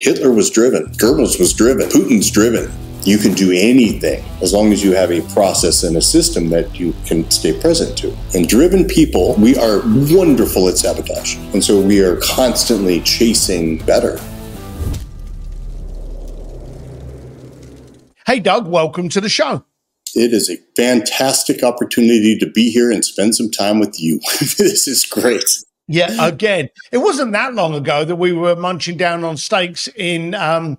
Hitler was driven, Goebbels was driven, Putin's driven. You can do anything as long as you have a process and a system that you can stay present to. And driven people, we are wonderful at sabotage. And so we are constantly chasing better. Hey, Doug, welcome to the show. It is a fantastic opportunity to be here and spend some time with you. this is great. Yeah, again, it wasn't that long ago that we were munching down on steaks in. Um,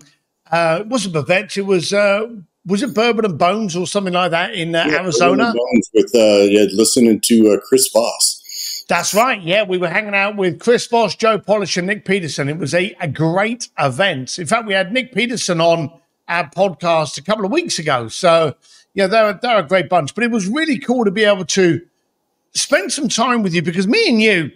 uh, it wasn't Bavette. It was uh, was it Bourbon and Bones or something like that in uh, yeah, Arizona? Bones with uh, yeah, listening to uh, Chris Voss. That's right. Yeah, we were hanging out with Chris Voss, Joe Polish, and Nick Peterson. It was a, a great event. In fact, we had Nick Peterson on our podcast a couple of weeks ago. So yeah, they're they're a great bunch. But it was really cool to be able to spend some time with you because me and you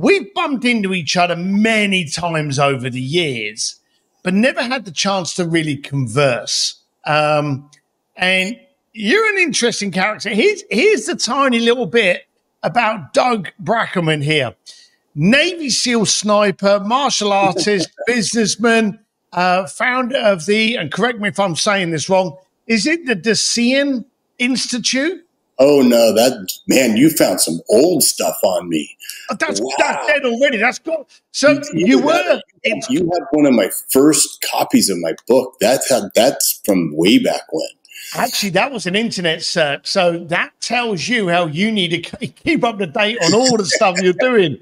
We've bumped into each other many times over the years, but never had the chance to really converse. Um, and you're an interesting character. Here's, here's the tiny little bit about Doug Brackmann here. Navy SEAL sniper, martial artist, businessman, uh, founder of the, and correct me if I'm saying this wrong, is it the Desean Institute? Oh no, that man, you found some old stuff on me. Oh, that's wow. that's dead already. That's cool. So you, you were you had one of my first copies of my book. That's how, that's from way back when. Actually, that was an internet search. So that tells you how you need to keep up to date on all the stuff you're doing.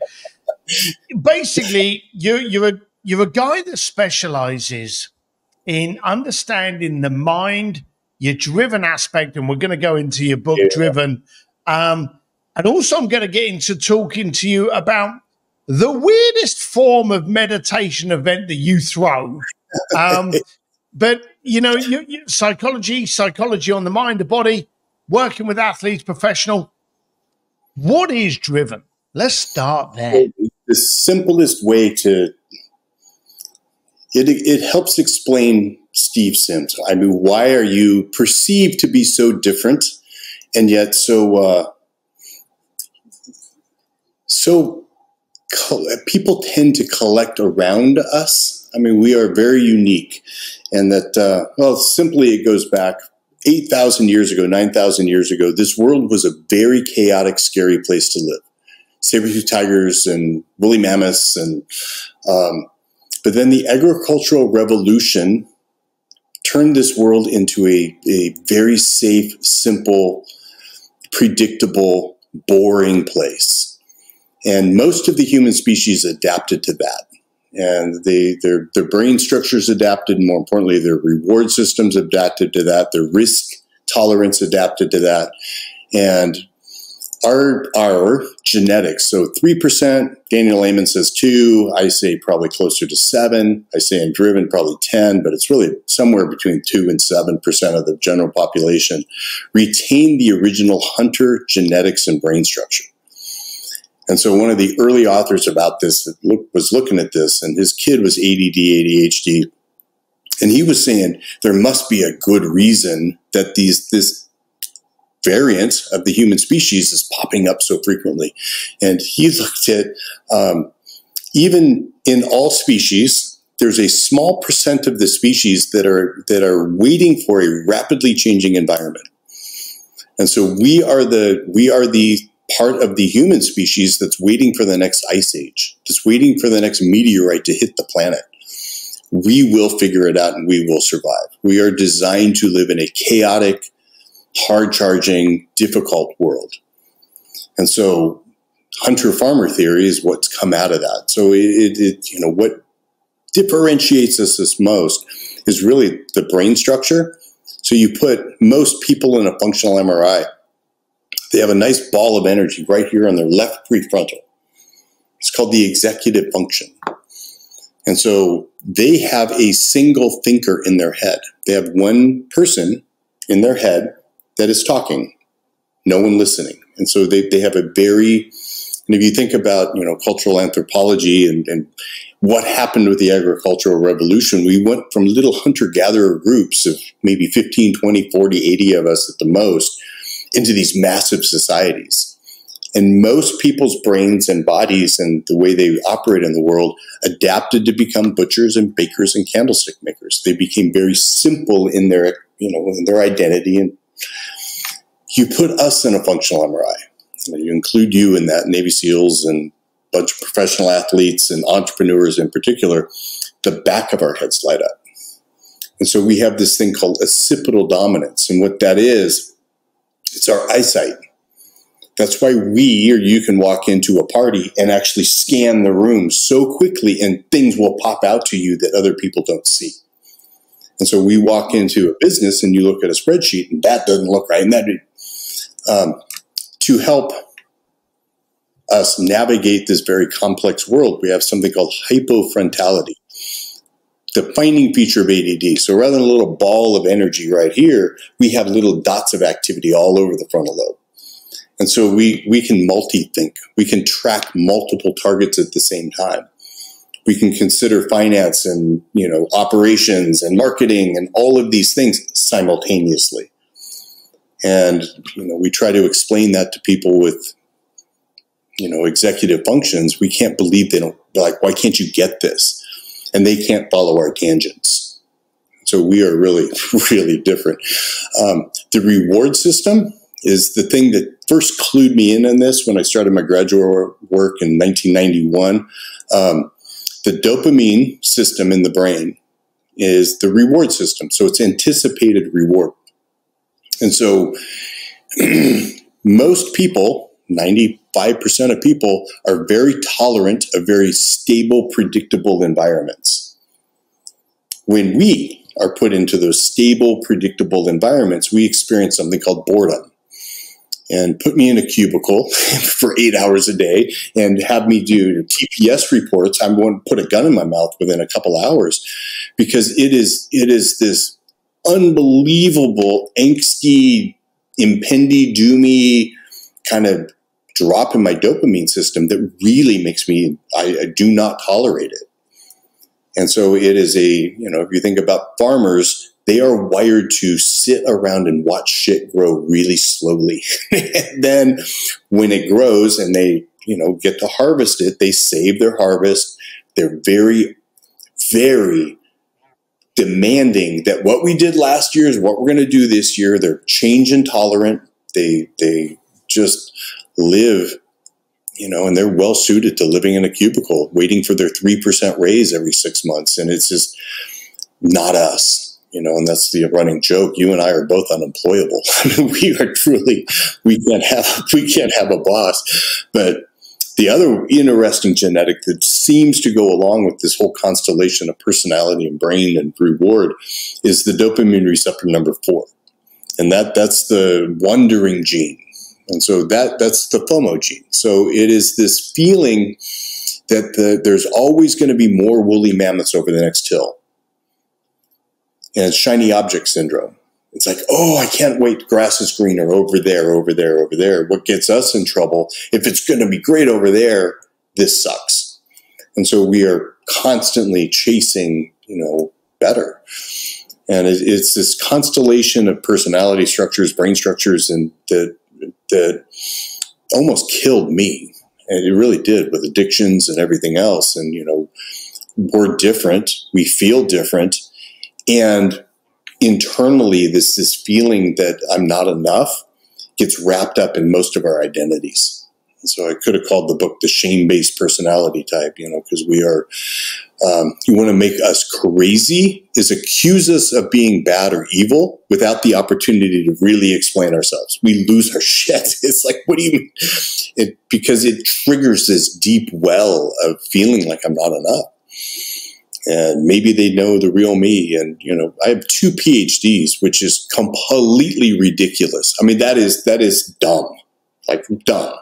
Basically, you're you're a you're a guy that specializes in understanding the mind your driven aspect, and we're going to go into your book, yeah. Driven. Um, and also, I'm going to get into talking to you about the weirdest form of meditation event that you throw. Um, but, you know, you, you, psychology, psychology on the mind, the body, working with athletes, professional. What is driven? Let's start there. The simplest way to it, it helps explain Steve Sims. I mean, why are you perceived to be so different and yet so uh, so people tend to collect around us. I mean, we are very unique, and that uh, well, simply it goes back eight thousand years ago, nine thousand years ago. This world was a very chaotic, scary place to live. Saber-tooth tigers and woolly mammoths and um, but then the agricultural revolution turned this world into a, a very safe, simple, predictable, boring place. And most of the human species adapted to that. And they, their, their brain structures adapted, more importantly, their reward systems adapted to that, their risk tolerance adapted to that. And our our genetics. So three percent. Daniel Amen says two. I say probably closer to seven. I say in driven probably ten, but it's really somewhere between two and seven percent of the general population retain the original hunter genetics and brain structure. And so one of the early authors about this was looking at this, and his kid was ADD, ADHD, and he was saying there must be a good reason that these this variant of the human species is popping up so frequently. And he looked at um, even in all species, there's a small percent of the species that are that are waiting for a rapidly changing environment. And so we are the we are the part of the human species that's waiting for the next ice age, just waiting for the next meteorite to hit the planet. We will figure it out and we will survive. We are designed to live in a chaotic, hard charging, difficult world. And so hunter farmer theory is what's come out of that. So it, it, you know, what differentiates us as most is really the brain structure. So you put most people in a functional MRI, they have a nice ball of energy right here on their left prefrontal. It's called the executive function. And so they have a single thinker in their head. They have one person in their head that is talking, no one listening. And so they, they have a very, and if you think about, you know, cultural anthropology and, and what happened with the agricultural revolution, we went from little hunter gatherer groups of maybe 15, 20, 40, 80 of us at the most into these massive societies. And most people's brains and bodies and the way they operate in the world adapted to become butchers and bakers and candlestick makers. They became very simple in their, you know, in their identity. And you put us in a functional MRI. And you include you in that, Navy SEALs and a bunch of professional athletes and entrepreneurs in particular. The back of our heads light up. And so we have this thing called occipital dominance. And what that is, it's our eyesight. That's why we or you can walk into a party and actually scan the room so quickly and things will pop out to you that other people don't see. And so we walk into a business and you look at a spreadsheet and that doesn't look right. And that, um, to help us navigate this very complex world, we have something called hypofrontality the defining feature of ADD. So rather than a little ball of energy right here, we have little dots of activity all over the frontal lobe. And so we, we can multi-think. We can track multiple targets at the same time. We can consider finance and, you know, operations and marketing and all of these things simultaneously. And, you know, we try to explain that to people with, you know, executive functions. We can't believe they don't, like, why can't you get this? and they can't follow our tangents. So we are really, really different. Um, the reward system is the thing that first clued me in on this when I started my graduate work in 1991. Um, the dopamine system in the brain is the reward system. So it's anticipated reward. And so most people, 95% of people, are very tolerant of very stable, predictable environments. When we are put into those stable, predictable environments, we experience something called boredom. And put me in a cubicle for eight hours a day and have me do TPS reports. I'm going to put a gun in my mouth within a couple hours because it is it is this unbelievable angsty, impendi doomy kind of drop in my dopamine system that really makes me, I, I do not tolerate it. And so it is a, you know, if you think about farmers, they are wired to sit around and watch shit grow really slowly. and then when it grows and they, you know, get to harvest it, they save their harvest. They're very, very demanding that what we did last year is what we're going to do this year. They're change intolerant. They, they just live, you know, and they're well suited to living in a cubicle, waiting for their 3% raise every six months. And it's just not us, you know, and that's the running joke. You and I are both unemployable. we are truly, we can't have, we can't have a boss. But the other interesting genetic that seems to go along with this whole constellation of personality and brain and reward is the dopamine receptor number four. And that, that's the wondering gene and so that that's the FOMO gene. So it is this feeling that the, there's always going to be more woolly mammoths over the next hill. And shiny object syndrome. It's like, oh, I can't wait. Grass is greener over there, over there, over there. What gets us in trouble, if it's going to be great over there, this sucks. And so we are constantly chasing, you know, better. And it's this constellation of personality structures, brain structures, and that that almost killed me. And it really did with addictions and everything else. And, you know, we're different. We feel different. And internally, this, this feeling that I'm not enough gets wrapped up in most of our identities. So I could have called the book the shame based personality type, you know, because we are, um, you want to make us crazy is accuse us of being bad or evil without the opportunity to really explain ourselves. We lose our shit. It's like, what do you mean? It, because it triggers this deep well of feeling like I'm not enough. And maybe they know the real me. And, you know, I have two PhDs, which is completely ridiculous. I mean, that is, that is dumb, like dumb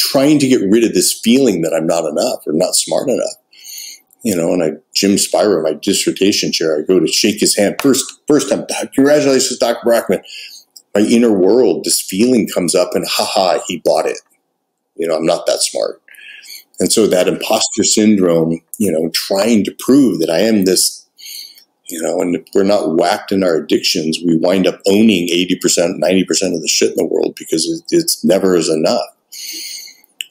trying to get rid of this feeling that I'm not enough or not smart enough. You know, and I, Jim Spiro, my dissertation chair, I go to shake his hand. First, first time, congratulations, Dr. Brackmann. My inner world, this feeling comes up and haha, he bought it. You know, I'm not that smart. And so that imposter syndrome, you know, trying to prove that I am this, you know, and if we're not whacked in our addictions, we wind up owning 80%, 90% of the shit in the world because it's never is enough.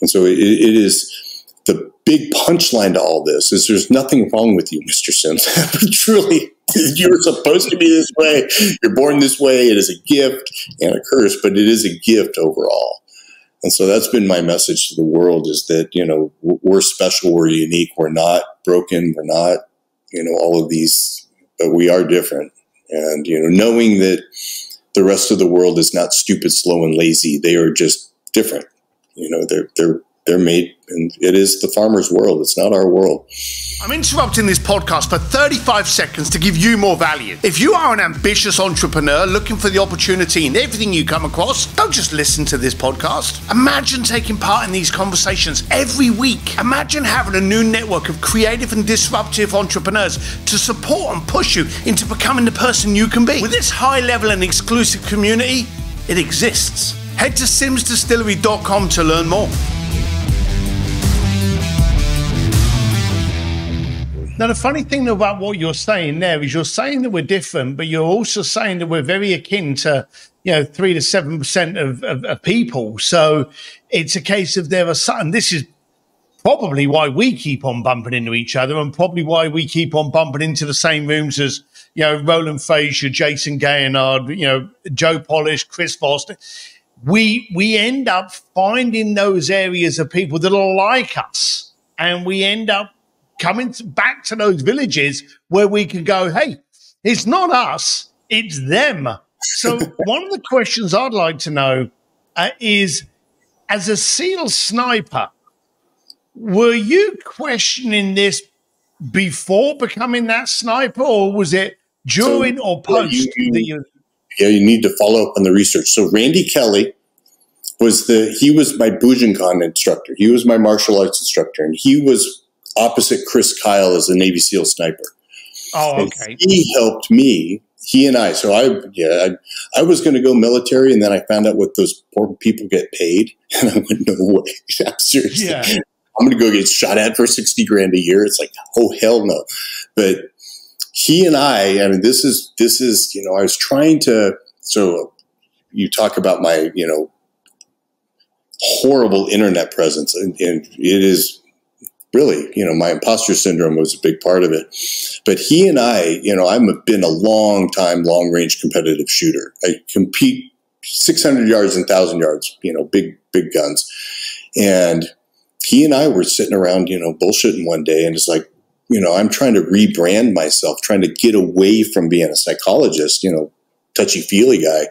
And so it, it is the big punchline to all this is there's nothing wrong with you, Mr. Sims. Truly, you're supposed to be this way. You're born this way. It is a gift and a curse, but it is a gift overall. And so that's been my message to the world is that, you know, we're special, we're unique, we're not broken, we're not, you know, all of these, but we are different. And, you know, knowing that the rest of the world is not stupid, slow, and lazy, they are just different. You know, they're, they're, they're made, and it is the farmer's world. It's not our world. I'm interrupting this podcast for 35 seconds to give you more value. If you are an ambitious entrepreneur looking for the opportunity in everything you come across, don't just listen to this podcast. Imagine taking part in these conversations every week. Imagine having a new network of creative and disruptive entrepreneurs to support and push you into becoming the person you can be. With this high level and exclusive community, it exists. Head to simsdistillery.com to learn more. Now, the funny thing about what you're saying there is you're saying that we're different, but you're also saying that we're very akin to, you know, three to seven percent of, of, of people. So it's a case of there are some, this is probably why we keep on bumping into each other and probably why we keep on bumping into the same rooms as, you know, Roland Frasier, Jason Gaignard, you know, Joe Polish, Chris Foster. We, we end up finding those areas of people that are like us and we end up coming back to those villages where we can go, hey, it's not us, it's them. So, one of the questions I'd like to know uh, is as a SEAL sniper, were you questioning this before becoming that sniper, or was it during so, or post you, you, Yeah, you need to follow up on the research. So, Randy Kelly was the he was my Bujinkan instructor. He was my martial arts instructor, and he was opposite Chris Kyle as a Navy SEAL sniper. Oh, okay. And he helped me. He and I. So I, yeah, I, I was going to go military, and then I found out what those poor people get paid, and I went, no way, seriously. Yeah. I'm going to go get shot at for 60 grand a year. It's like, oh, hell no. But he and I, I mean, this is, this is, you know, I was trying to, so you talk about my, you know, horrible internet presence and, and it is really, you know, my imposter syndrome was a big part of it. But he and I, you know, I've been a long time, long range competitive shooter. I compete 600 yards and 1,000 yards, you know, big, big guns. And he and I were sitting around, you know, bullshitting one day, and it's like, you know, I'm trying to rebrand myself, trying to get away from being a psychologist, you know, touchy feely guy.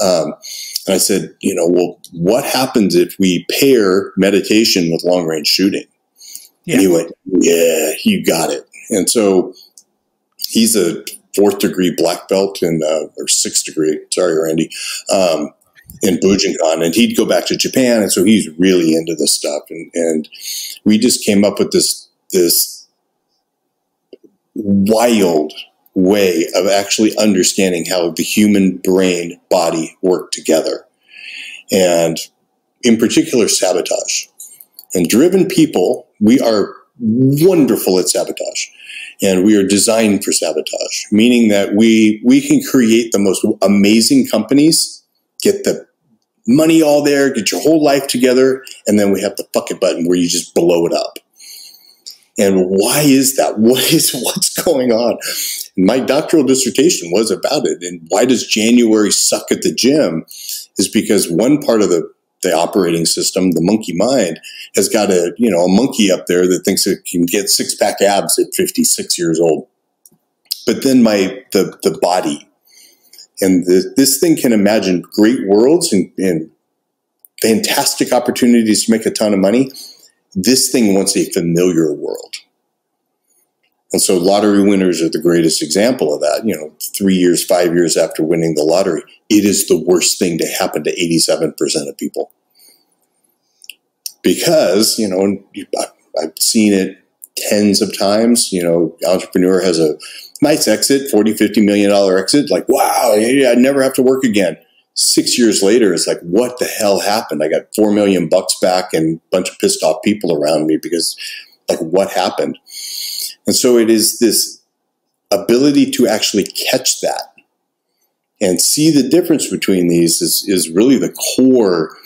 Um, and I said, you know, well, what happens if we pair meditation with long range shooting? Yeah. And he went, yeah, you got it. And so he's a fourth degree black belt in, uh, or sixth degree, sorry, Randy, um, in Bujinkan. And he'd go back to Japan. And so he's really into this stuff. And, and we just came up with this, this wild way of actually understanding how the human brain body work together. And in particular, sabotage. And driven people, we are wonderful at sabotage. And we are designed for sabotage, meaning that we, we can create the most amazing companies, get the money all there, get your whole life together, and then we have the fuck it button where you just blow it up. And why is that? What is what's going on? My doctoral dissertation was about it. And why does January suck at the gym? Is because one part of the the operating system, the monkey mind, has got a you know a monkey up there that thinks it can get six pack abs at 56 years old. But then my the the body and the, this thing can imagine great worlds and, and fantastic opportunities to make a ton of money. This thing wants a familiar world. And so lottery winners are the greatest example of that. You know, three years, five years after winning the lottery, it is the worst thing to happen to 87% of people. Because, you know, I've seen it tens of times. You know, entrepreneur has a nice exit, 40, 50 million dollar exit. Like, wow, I never have to work again. Six years later, it's like, what the hell happened? I got four million bucks back and a bunch of pissed off people around me because, like, what happened? And so it is this ability to actually catch that and see the difference between these is, is really the core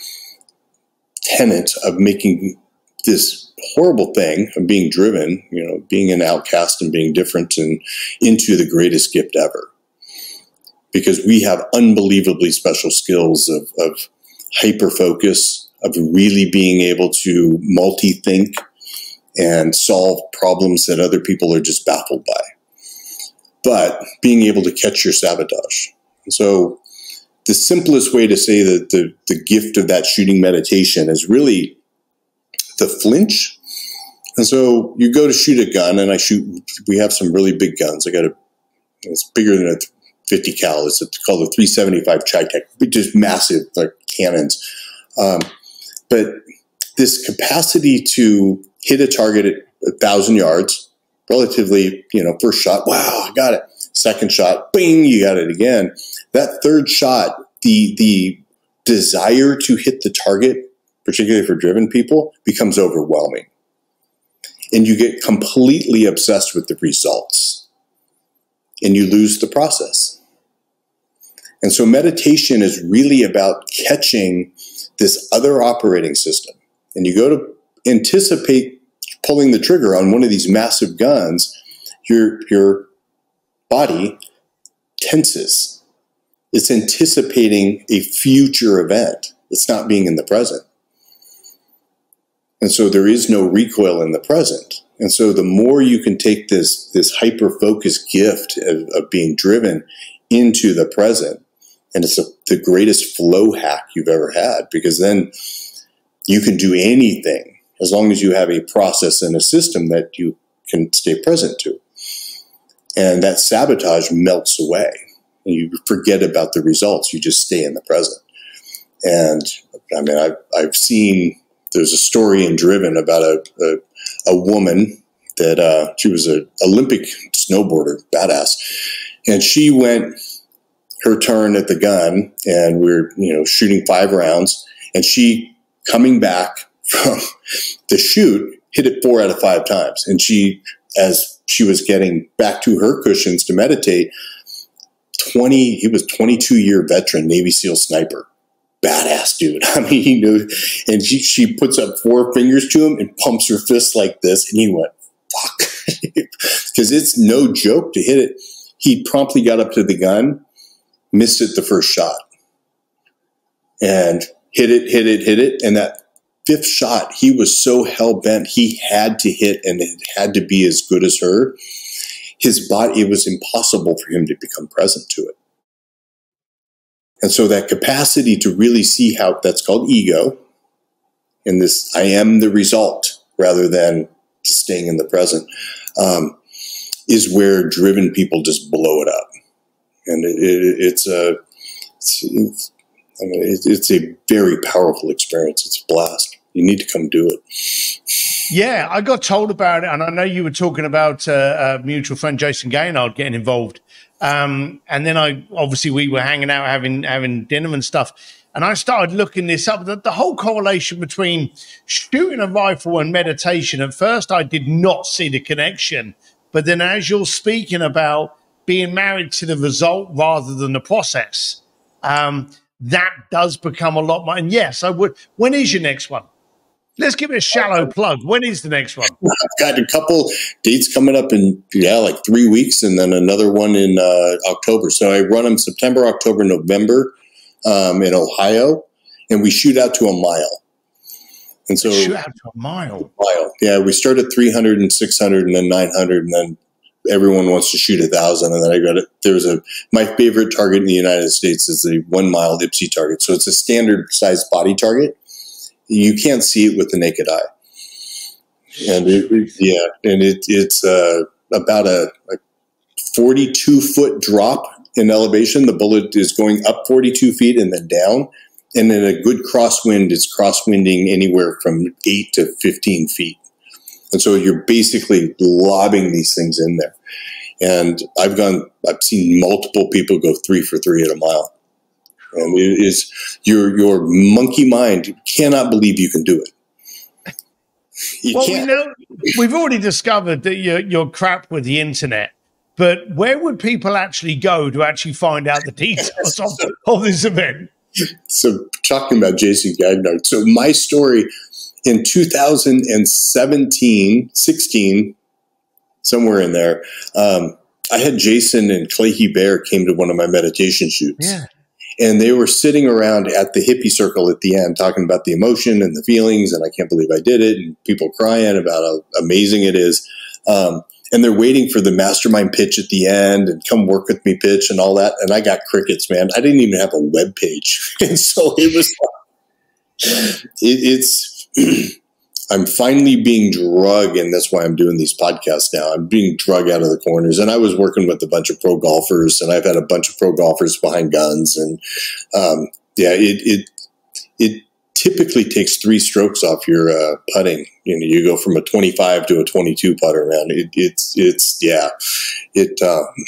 tenet of making this horrible thing of being driven, you know, being an outcast and being different and into the greatest gift ever. Because we have unbelievably special skills of, of hyper focus, of really being able to multi think and solve problems that other people are just baffled by. But being able to catch your sabotage. So the simplest way to say that the, the gift of that shooting meditation is really the flinch. And so you go to shoot a gun, and I shoot. We have some really big guns. I got a. It's bigger than a 50 cal. It's called a 375 CheyTac, just massive like cannons. Um, but this capacity to hit a target at a thousand yards, relatively, you know, first shot, wow, I got it. Second shot, bing, you got it again. That third shot, the the desire to hit the target, particularly for driven people, becomes overwhelming. And you get completely obsessed with the results. And you lose the process. And so meditation is really about catching this other operating system. And you go to anticipate pulling the trigger on one of these massive guns, your your body tenses. It's anticipating a future event. It's not being in the present. And so there is no recoil in the present. And so the more you can take this, this hyper focused gift of, of, being driven into the present, and it's a, the greatest flow hack you've ever had because then you can do anything as long as you have a process and a system that you can stay present to. And that sabotage melts away. You forget about the results. You just stay in the present. And I mean, I've, I've seen, there's a story in Driven about a, a, a woman that uh, she was an Olympic snowboarder, badass. And she went her turn at the gun and we we're, you know, shooting five rounds. And she coming back from the shoot hit it four out of five times. And she, as she was getting back to her cushions to meditate, 20, he was 22 year veteran Navy SEAL sniper. Badass dude. I mean, he knew, and she, she puts up four fingers to him and pumps her fist like this. And he went, fuck. Because it's no joke to hit it. He promptly got up to the gun, missed it the first shot, and hit it, hit it, hit it. And that fifth shot, he was so hell bent, he had to hit and it had to be as good as her. His body, it was impossible for him to become present to it. And so that capacity to really see how that's called ego, and this I am the result rather than staying in the present, um, is where driven people just blow it up. And it, it, it's a, it's, it's, I mean, it, it's a very powerful experience. It's a blast you need to come do it. Yeah, I got told about it, and I know you were talking about uh, a mutual friend, Jason Gaignard, getting involved. Um, and then I obviously we were hanging out, having having dinner and stuff. And I started looking this up. The, the whole correlation between shooting a rifle and meditation. At first, I did not see the connection, but then as you're speaking about being married to the result rather than the process, um, that does become a lot more. And yes, I would. When is your next one? Let's give it a shallow plug. When is the next one? I've got a couple dates coming up in yeah, like three weeks, and then another one in uh, October. So I run them September, October, November um, in Ohio, and we shoot out to a mile. And so shoot out to a mile. Mile, yeah. We start at 300 and 600, and then 900, and then everyone wants to shoot a thousand. And then I got it. There's a my favorite target in the United States is the one mile IPSC target. So it's a standard size body target you can't see it with the naked eye. And it, yeah, and it, it's uh, about a, a 42 foot drop in elevation. The bullet is going up 42 feet and then down. And in a good crosswind, it's crosswinding anywhere from 8 to 15 feet. And so you're basically lobbing these things in there. And I've gone, I've seen multiple people go three for three at a mile. And it is your your monkey mind cannot believe you can do it. You well, can't. we know we've already discovered that you're, you're crap with the internet. But where would people actually go to actually find out the details of, of this event? so talking about Jason Gaignard. So my story in 2017, 16, somewhere in there, um, I had Jason and Clay Hebert came to one of my meditation shoots. Yeah. And they were sitting around at the hippie circle at the end, talking about the emotion and the feelings, and I can't believe I did it, and people crying about how amazing it is. Um, and they're waiting for the mastermind pitch at the end and come work with me pitch and all that. And I got crickets, man. I didn't even have a web page, and so it was. It, it's. I'm finally being drug, and that's why I'm doing these podcasts now. I'm being drug out of the corners, and I was working with a bunch of pro golfers, and I've had a bunch of pro golfers behind guns, and um, yeah, it it it typically takes three strokes off your uh, putting. You know, you go from a 25 to a 22 putter, man. It, it's it's yeah, it uh,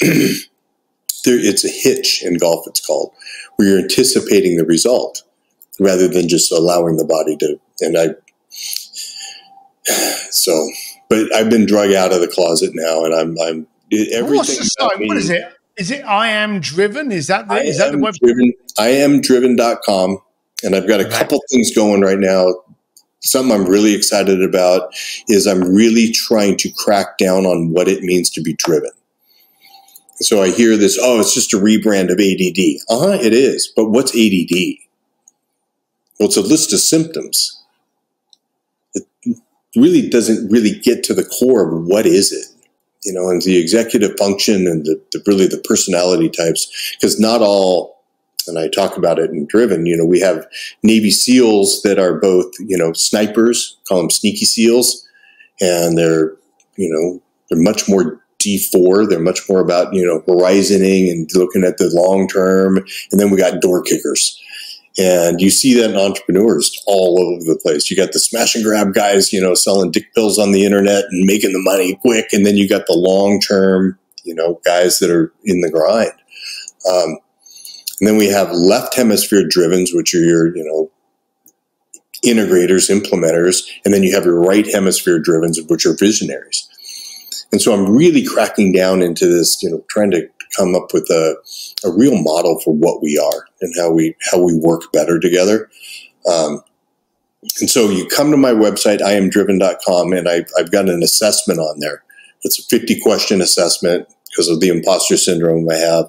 there, it's a hitch in golf. It's called where you're anticipating the result rather than just allowing the body to. And I so, but I've been drug out of the closet now, and I'm I'm everything. What's the site? What is it? Is it I am driven? Is that the, I is that the web? Driven, I am driven.com. And I've got a couple things going right now. Something I'm really excited about is I'm really trying to crack down on what it means to be driven. So I hear this, oh, it's just a rebrand of ADD. Uh huh, it is. But what's ADD? Well, it's a list of symptoms. It really doesn't really get to the core of what is it you know, and the executive function and the, the really the personality types, because not all and I talk about it in Driven, you know, we have Navy SEALs that are both, you know, snipers, call them sneaky SEALs, and they're, you know, they're much more D4. They're much more about, you know, horizoning and looking at the long term. And then we got door kickers. And you see that in entrepreneurs all over the place. You got the smash and grab guys, you know, selling dick pills on the internet and making the money quick. And then you got the long term, you know, guys that are in the grind. Um, and then we have left hemisphere drivens, which are your, you know, integrators, implementers. And then you have your right hemisphere drivens, which are visionaries. And so I'm really cracking down into this, you know, trying to come up with a, a real model for what we are and how we how we work better together. Um, and so you come to my website, iamdriven.com, and I, I've got an assessment on there. It's a 50 question assessment because of the imposter syndrome I have.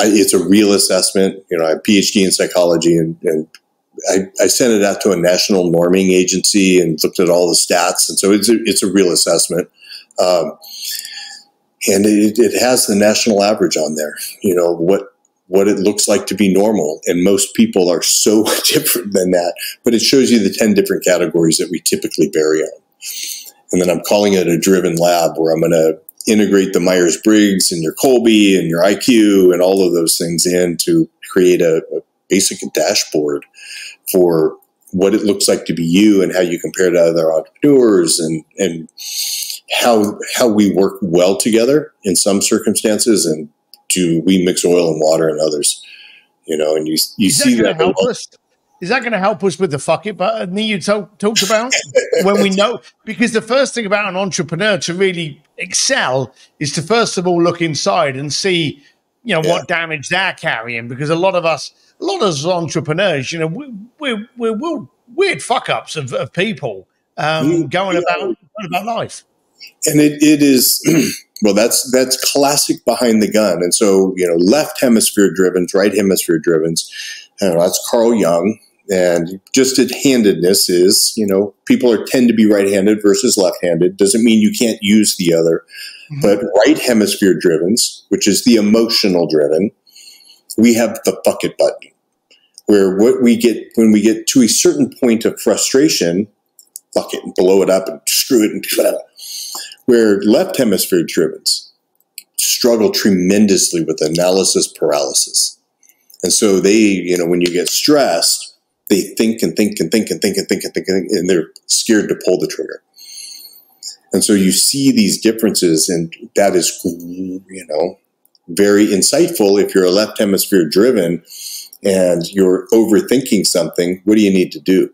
I, it's a real assessment. You know, I have a PhD in psychology, and, and I, I, sent it out to a national norming agency and looked at all the stats, and so it's a, it's a real assessment. Um, and it, it has the national average on there. You know what what it looks like to be normal, and most people are so different than that. But it shows you the ten different categories that we typically vary on. And then I'm calling it a driven lab, where I'm going to integrate the Myers Briggs and your Kolbe and your IQ and all of those things in to create a, a basic dashboard for what it looks like to be you and how you compare to other entrepreneurs and and how how we work well together in some circumstances and do we mix oil and water in others you know and you you Is see that, that help us is that going to help us with the fuck it button that you talk, talked about when we know? Because the first thing about an entrepreneur to really excel is to first of all look inside and see, you know, yeah. what damage they're carrying. Because a lot of us, a lot of us entrepreneurs, you know, we, we're, we're, we're weird fuck ups of, of people um, going yeah. about going about life. And it, it is. well, that's that's classic behind the gun, and so you know, left hemisphere drivens, right hemisphere drivens. Know, that's Carl Jung, and just it handedness is, you know, people are tend to be right handed versus left handed. Doesn't mean you can't use the other. Mm-hmm. But right hemisphere drivens, which is the emotional driven, we have the fuck it button, where what we get when we get to a certain point of frustration, fuck it and blow it up and screw it and where left hemisphere drivens struggle tremendously with analysis paralysis. And so they, you know, when you get stressed, they think and think and think and think and think and think and, they're scared to pull the trigger. And so you see these differences, and that is, you know, very insightful. If you're a left hemisphere driven and you're overthinking something, what do you need to do?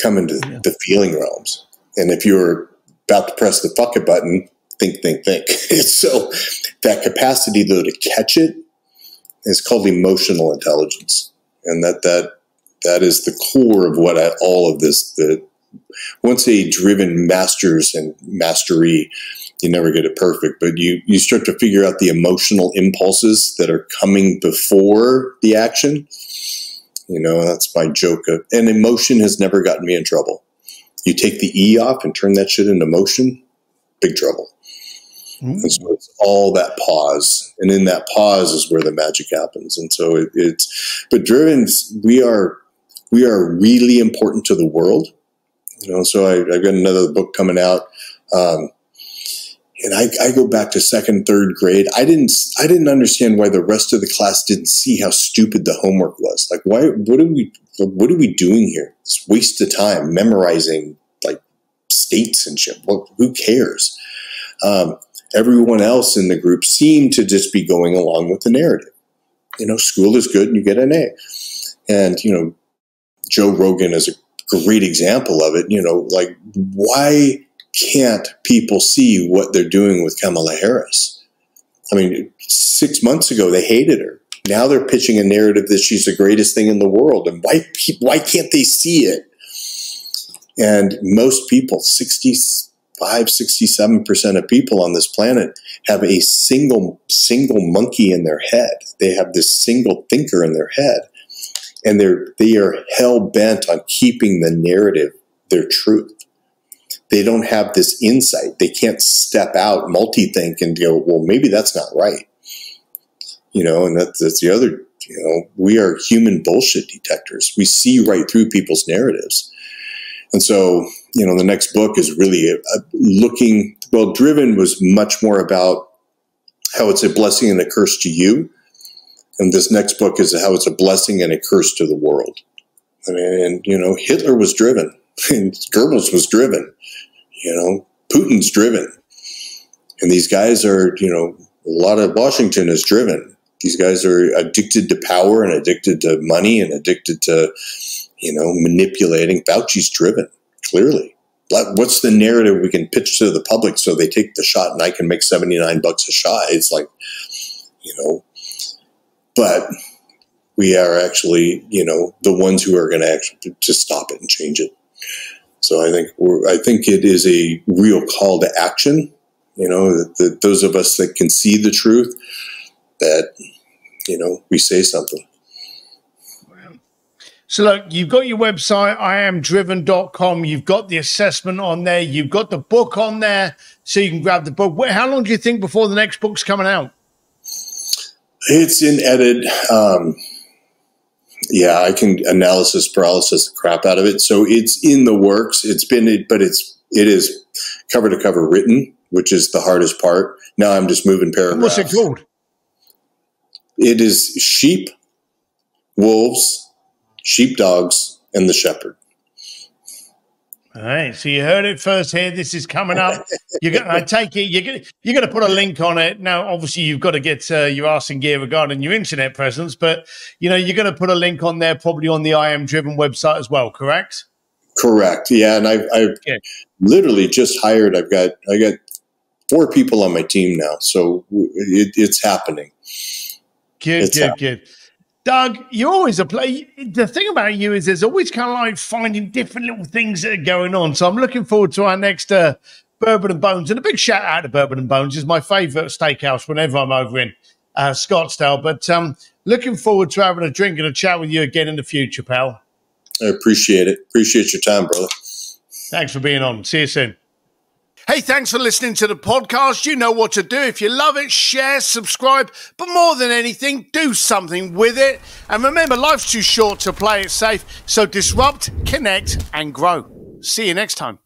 Come into yeah. the feeling realms. And if you're about to press the fuck it button, think, think, think. so that capacity, though, to catch it is called emotional intelligence and that that that is the core of what I, all of this. The once a driven masters and mastery, you never get it perfect, but you you start to figure out the emotional impulses that are coming before the action. You know, that's my joke. Of, and emotion has never gotten me in trouble. You take the E off and turn that shit into motion, big trouble. Mm-hmm. And so it's all that pause, and in that pause is where the magic happens. And so it, it's, but driven, we are we are really important to the world. You know, so I, have got another book coming out. Um, and I, I, go back to second, third grade. I didn't, I didn't understand why the rest of the class didn't see how stupid the homework was. Like, why? What are we? What are we doing here? It's waste of time memorizing like states and shit. Well, who cares? Um, everyone else in the group seemed to just be going along with the narrative. You know, school is good and you get an A. And you know, Joe Rogan is a great example of it. You know, like why can't people see what they're doing with Kamala Harris? I mean, six months ago they hated her. Now they're pitching a narrative that she's the greatest thing in the world, and why why can't they see it? And most people, 65, 67% of people on this planet have a single single monkey in their head. They have this single thinker in their head and they're they are hell bent on keeping the narrative their truth. They don't have this insight. They can't step out, multi-think, and go, well, maybe that's not right. You know, and that's, that's the other. You know, we are human bullshit detectors. We see right through people's narratives, and so you know, the next book is really a, a looking. Well, driven was much more about how it's a blessing and a curse to you and this next book is how it's a blessing and a curse to the world. I mean, and, you know, Hitler was driven, and Goebbels was driven, you know, Putin's driven. And these guys are, you know, a lot of Washington is driven. These guys are addicted to power and addicted to money and addicted to, you know, manipulating. Fauci's driven, clearly. What's the narrative we can pitch to the public so they take the shot and I can make 79 bucks a shot? It's like, you know, but we are actually, you know, the ones who are going to actually just stop it and change it. So I think I think it is a real call to action. You know, that, that those of us that can see the truth, that you know, we say something. So look, you've got your website, iamdriven.com. You've got the assessment on there. You've got the book on there, so you can grab the book. How long do you think before the next book's coming out? It's in edit. Um, yeah, I can analysis paralysis the crap out of it. So it's in the works. It's been, it but it's it is cover to cover written, which is the hardest part. Now I'm just moving paragraphs. What's it called? It is sheep, wolves, sheepdogs, and the shepherd. All right, so you heard it first here. This is coming up. You're gonna, I take it you're gonna you're gonna put a link on it. Now, obviously, you've got to get uh, your ass in gear regarding your internet presence, but you know you're going to put a link on there, probably on the I Am Driven website as well. Correct? Correct. Yeah, and I've, I've literally just hired. I've got I got four people on my team now, so it, it's happening. Good, it's good, happening. good. Doug, you're always a play. The thing about you is there's always kind of like finding different little things that are going on. So I'm looking forward to our next uh, Bourbon and Bones. And a big shout out to Bourbon and Bones is my favorite steakhouse whenever I'm over in uh, Scottsdale. But um, looking forward to having a drink and a chat with you again in the future, pal. I appreciate it. Appreciate your time, brother. Thanks for being on. See you soon. Hey, thanks for listening to the podcast. You know what to do. If you love it, share, subscribe, but more than anything, do something with it. And remember, life's too short to play it safe. So disrupt, connect, and grow. See you next time.